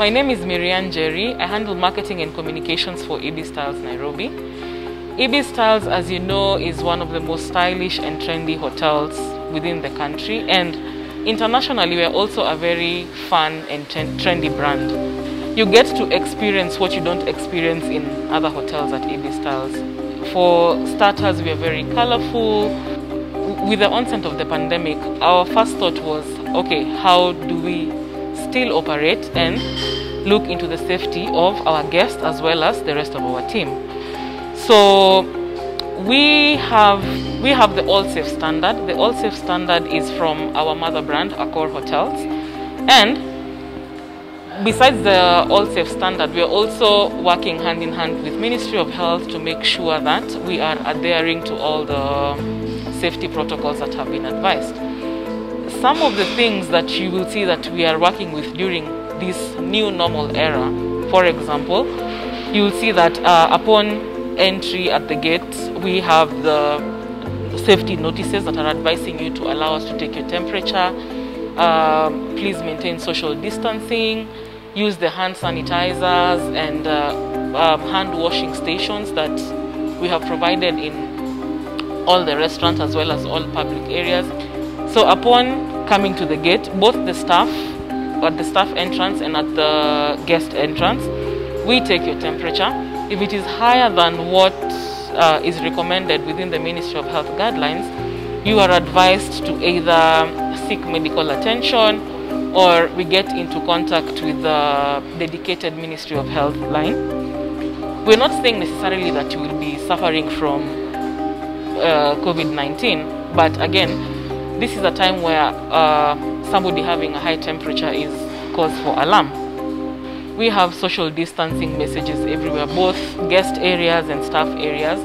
My name is Miriam Jerry. I handle marketing and communications for Ibis Styles Nairobi. Ibis Styles, as you know, is one of the most stylish and trendy hotels within the country. And internationally, we are also a very fun and trendy brand. You get to experience what you don't experience in other hotels at Ibis Styles. For starters, we are very colorful. With the onset of the pandemic, our first thought was, okay, how do we still operate and look into the safety of our guests as well as the rest of our team. So we have we have the All Safe standard. The All Safe standard is from our mother brand, Accor Hotels, and besides the All Safe standard, we are also working hand in hand with Ministry of Health to make sure that we are adhering to all the safety protocols that have been advised some of the things that you will see that we are working with during this new normal era, for example, you will see that uh, upon entry at the gate, we have the safety notices that are advising you to allow us to take your temperature. Uh, please maintain social distancing, use the hand sanitizers and uh, um, hand washing stations that we have provided in all the restaurants as well as all public areas. So upon coming to the gate, both the staff at the staff entrance and at the guest entrance, we take your temperature. If it is higher than what uh, is recommended within the Ministry of Health guidelines, you are advised to either seek medical attention or we get into contact with the dedicated Ministry of Health line. We're not saying necessarily that you will be suffering from uh, COVID-19, but again, this is a time where uh, somebody having a high temperature is cause for alarm. We have social distancing messages everywhere, both guest areas and staff areas.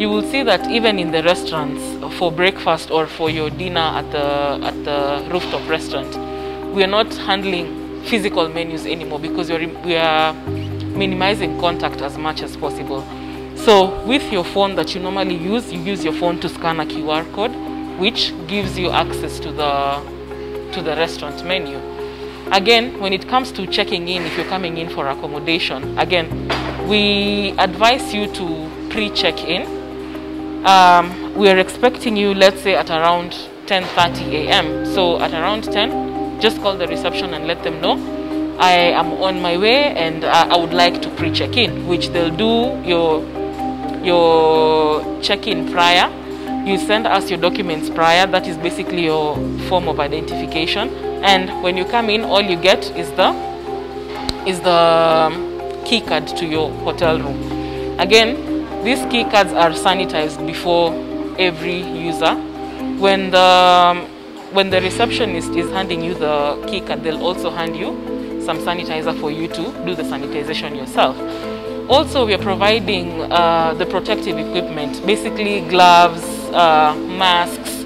You will see that even in the restaurants for breakfast or for your dinner at the, at the rooftop restaurant, we are not handling physical menus anymore because we are, we are minimizing contact as much as possible. So with your phone that you normally use, you use your phone to scan a QR code which gives you access to the to the restaurant menu. Again, when it comes to checking in, if you're coming in for accommodation, again, we advise you to pre-check in. Um, we are expecting you, let's say, at around 10:30 a.m. So at around 10, just call the reception and let them know I am on my way and uh, I would like to pre-check in, which they'll do your your check-in prior you send us your documents prior that is basically your form of identification. And when you come in all you get is the is the um, key card to your hotel room. Again these key cards are sanitized before every user. When the um, when the receptionist is handing you the key card they'll also hand you some sanitizer for you to do the sanitization yourself. Also we are providing uh, the protective equipment basically gloves uh, masks,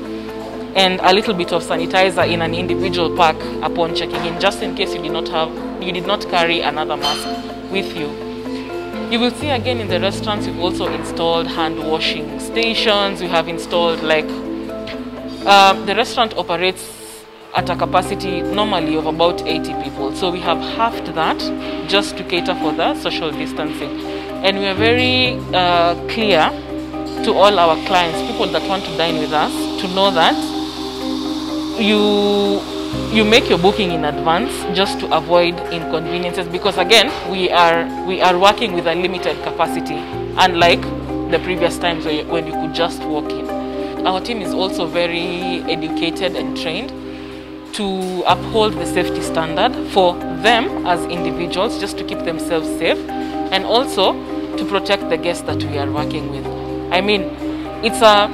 and a little bit of sanitizer in an individual pack upon checking in, just in case you did not have, you did not carry another mask with you. You will see again in the restaurants, we've also installed hand washing stations. We have installed like, uh, the restaurant operates at a capacity normally of about 80 people. So we have halved that just to cater for the social distancing. And we are very uh, clear to all our clients, people that want to dine with us, to know that you you make your booking in advance just to avoid inconveniences because again we are we are working with a limited capacity unlike the previous times when you could just walk in. Our team is also very educated and trained to uphold the safety standard for them as individuals just to keep themselves safe and also to protect the guests that we are working with I mean, it's a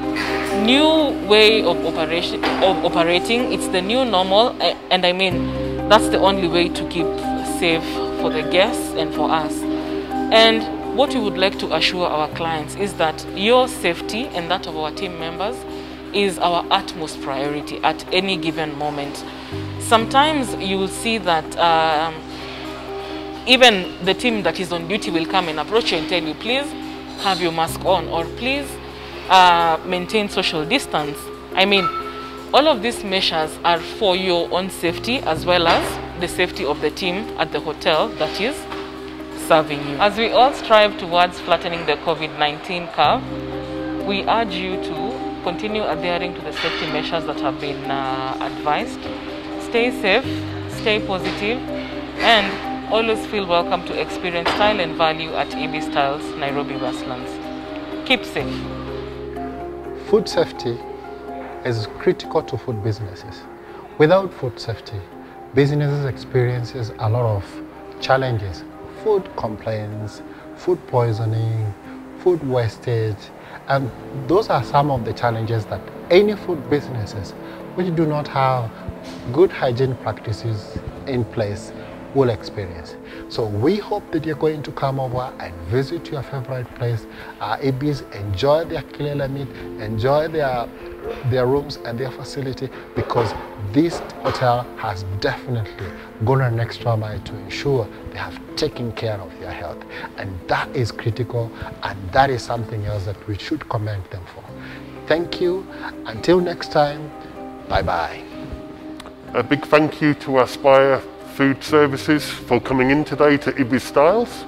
new way of operation of operating. It's the new normal, and I mean, that's the only way to keep safe for the guests and for us. And what we would like to assure our clients is that your safety and that of our team members is our utmost priority at any given moment. Sometimes you will see that um, even the team that is on duty will come and approach you and tell you, please have your mask on or please uh, maintain social distance. I mean, all of these measures are for your own safety as well as the safety of the team at the hotel that is serving you. As we all strive towards flattening the COVID-19 curve, we urge you to continue adhering to the safety measures that have been uh, advised. Stay safe, stay positive, and always feel welcome to experience style and value at Ibis Styles, Nairobi Westlands. Keep safe. Food safety is critical to food businesses. Without food safety, businesses experiences a lot of challenges. Food complaints, food poisoning, food wastage, and those are some of the challenges that any food businesses which do not have good hygiene practices in place will experience. So we hope that you're going to come over and visit your favorite place, uh, Ibis, enjoy their Kilela meat, enjoy their their rooms and their facility because this hotel has definitely gone an extra mile to ensure they have taken care of their health and that is critical and that is something else that we should commend them for. Thank you. Until next time, bye bye. A big thank you to Aspire Food Services for coming in today to Ibis Styles.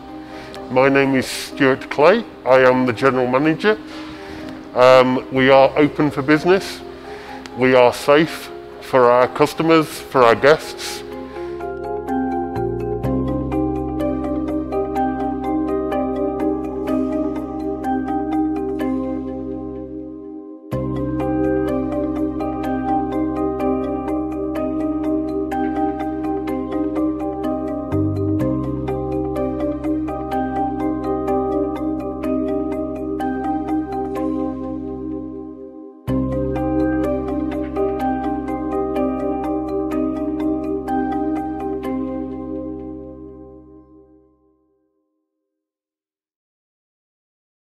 My name is Stuart Clay. I am the General Manager. Um, we are open for business. We are safe for our customers, for our guests.